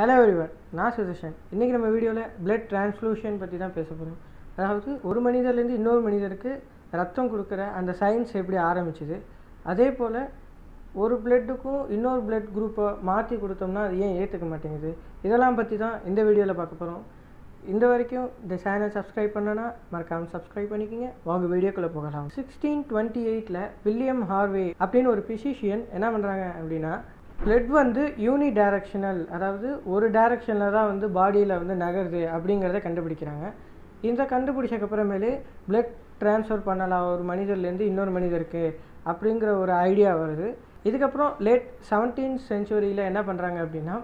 Hello everyone நான் சுதர்ஷன் இன்றைக்கி நம்ம வீடியோவில் பிளட் டிரான்ஸ்ஃப்ளூஷன் பற்றி தான் பேச போகிறோம் அதாவது ஒரு மனிதர்லேருந்து இன்னொரு மனிதருக்கு ரத்தம் கொடுக்குற அந்த சயின்ஸ் எப்படி ஆரம்பிச்சுது? அதே போல் ஒரு பிளட்டுக்கும் இன்னொரு பிளட் குரூப்பை மாற்றி கொடுத்தோம்னா அது ஏன் ஏற்றுக்க மாட்டேங்குது? இதெல்லாம் பற்றி தான் இந்த வீடியோவில் பார்க்க போகிறோம் இந்த வரைக்கும் இந்த சேனல் சப்ஸ்கிரைப் பண்ணனா மறக்காமல் சப்ஸ்கிரைப் பண்ணிக்கிங்க. வாங்க வீடியோக்குள்ளே போகலாம். சிக்ஸ்டீன் டுவெண்ட்டி எயிட்டில் வில்லியம் ஹார்வே அப்படின்னு ஒரு பிசிஷியன் என்ன பண்ணுறாங்க அப்படின்னா பிளட் வந்து யூனி டைரக்ஷனல் அதாவது ஒரு டைரக்ஷனில் தான் வந்து பாடியில் வந்து நகருது அப்படிங்கிறத கண்டுபிடிக்கிறாங்க. இந்த கண்டுபிடிச்சக்கப்புறமேலே பிளட் ட்ரான்ஸ்ஃபர் பண்ணலாம் ஒரு மனிதர்லேருந்து இன்னொரு மனிதருக்கு அப்படிங்கிற ஒரு ஐடியா வருது. இதுக்கப்புறம் லேட் செவன்டீன் செஞ்சுரியில் என்ன பண்ணுறாங்க அப்படின்னா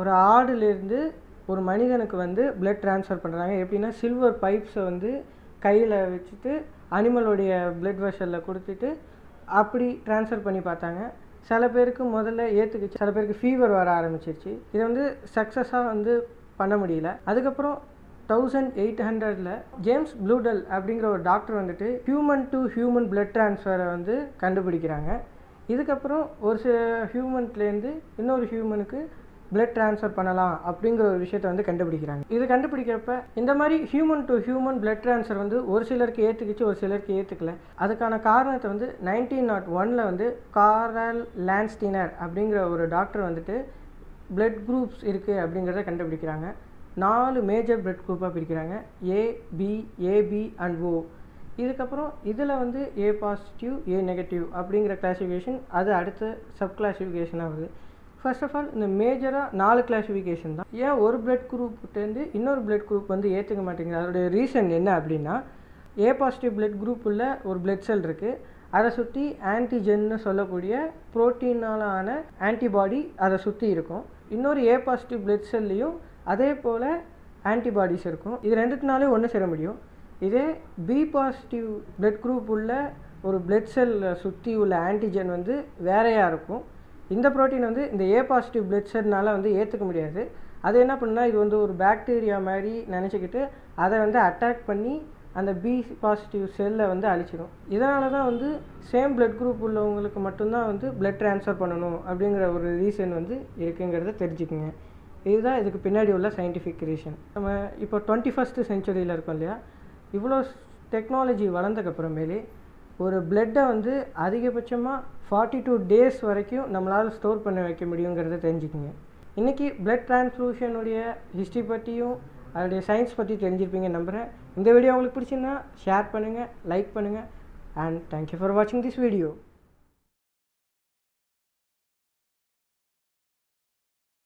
ஒரு ஆடுலேருந்து ஒரு மனிதனுக்கு வந்து பிளட் ட்ரான்ஸ்ஃபர் பண்ணுறாங்க எப்படின்னா சில்வர் பைப்ஸை வந்து கையில் வச்சுட்டு அனிமலுடைய பிளட் வெஷலில் கொடுத்துட்டு அப்படி ட்ரான்ஸ்ஃபர் பண்ணி பார்த்தாங்க. சில பேருக்கு முதல்ல ஏற்றுக்குச்சு சில பேருக்கு ஃபீவர் வர ஆரம்பிச்சிருச்சு. இதை வந்து சக்ஸஸாக வந்து பண்ண முடியல. அதுக்கப்புறம் தௌசண்ட் எயிட் ஹண்ட்ரடில் ஜேம்ஸ் ப்ளூடல் அப்படிங்கிற ஒரு டாக்டர் வந்துட்டு ஹியூமன் டு ஹியூமன் பிளட் ட்ரான்ஸ்ஃபரை வந்து கண்டுபிடிக்கிறாங்க. இதுக்கப்புறம் ஒரு சில ஹியூமன்லேருந்து இன்னொரு ஹியூமனுக்கு பிளட் ட்ரான்ஸ்ஃபர் பண்ணலாம் அப்படிங்கிற ஒரு விஷயத்தை வந்து கண்டுபிடிக்கிறாங்க. இது கண்டுபிடிக்கிறப்ப இந்த மாதிரி human to human blood transfer வந்து ஒரு சிலருக்கு ஏற்றுக்குச்சு ஒரு சிலருக்கு ஏற்றுக்கல அதுக்கான காரணத்தை வந்து நைன்டீன் நாட் ஒனில் வந்து காரல் லேன்ஸ்டீனர் அப்படிங்கிற ஒரு டாக்டர் வந்துட்டு பிளட் குரூப்ஸ் இருக்குது அப்படிங்கிறத கண்டுபிடிக்கிறாங்க. நாலு மேஜர் பிளட் குரூப்பாக பிரிக்கிறாங்க. A B AB and O இதுக்கப்புறம் இதில் வந்து ஏ பாசிட்டிவ் ஏ நெகட்டிவ் அப்படிங்கிற கிளாசிஃபிகேஷன் அது அடுத்த சப் கிளாசிஃபிகேஷன் ஆகுது ஃபர்ஸ்ட் ஆஃப் ஆல் இந்த மேஜராக நாலு கிளாஸிஃபிகேஷன் தான். ஏன் ஒரு பிளட் குரூப்கிட்டேருந்து இன்னொரு பிளட் குரூப் வந்து ஏற்றுக்க மாட்டேங்குது? அதோடைய ரீசன் என்ன அப்படின்னா ஏ பாசிட்டிவ் பிளட் குரூப் உள்ள ஒரு பிளட் செல் இருக்குது அதை சுற்றி ஆன்டிஜென்னு சொல்லக்கூடிய ப்ரோட்டீனால் ஆன ஆன்டிபாடி அதை சுற்றி இருக்கும். இன்னொரு ஏ பாசிட்டிவ் பிளட் செல்லையும் அதே போல் ஆன்டிபாடிஸ் இருக்கும். இது ரெண்டுத்தினாலே ஒன்று சேர முடியும். இதே பி பாசிட்டிவ் பிளட் குரூப் உள்ள ஒரு பிளட் செல்லை சுற்றி உள்ள ஆன்டிஜென் வந்து வேறையாக இருக்கும். இந்த ப்ரோட்டீன் வந்து இந்த ஏ பாசிட்டிவ் பிளட் செல்னால் வந்து ஏற்றுக்க முடியாது. அது என்ன பண்ணால் இது வந்து ஒரு பாக்டீரியா மாதிரி நினச்சிக்கிட்டு அதை வந்து அட்டாக் பண்ணி அந்த பி பாசிட்டிவ் செல்லை வந்து அழிச்சிடும் இதனால தான் வந்து சேம் பிளட் குரூப் உள்ளவங்களுக்கு மட்டும்தான் வந்து பிளட் ட்ரான்ஸ்ஃபர் பண்ணணும் அப்படிங்கிற ஒரு ரீசன் வந்து இருக்குங்கிறத தெரிஞ்சுக்குங்க. இதுதான் இதுக்கு பின்னாடி உள்ள சயின்டிஃபிக் ரீசன் நம்ம இப்போ டுவெண்ட்டி ஃபஸ்ட்டு செஞ்சுரியில் இருக்கோம் இல்லையா? இவ்வளோ டெக்னாலஜி வளர்ந்தக்கப்புறமேலே ஒரு பிளட்டை வந்து அதிகபட்சமாக ஃபார்ட்டி டூ டேஸ் வரைக்கும் நம்மளால் ஸ்டோர் பண்ண வைக்க முடியுங்கிறத தெரிஞ்சுக்கோங்க. இன்றைக்கி பிளட் ட்ரான்ஸ்ஃப்யூஷனுடைய ஹிஸ்ட்ரி பற்றியும் அதோடைய சயின்ஸ் பற்றி தெரிஞ்சிருப்பீங்க நம்புகிறேன் இந்த வீடியோ உங்களுக்கு பிடிச்சிருந்தா ஷேர் பண்ணுங்கள் லைக் பண்ணுங்கள் அண்ட் தேங்க்யூ ஃபார் வாட்சிங் திஸ் வீடியோ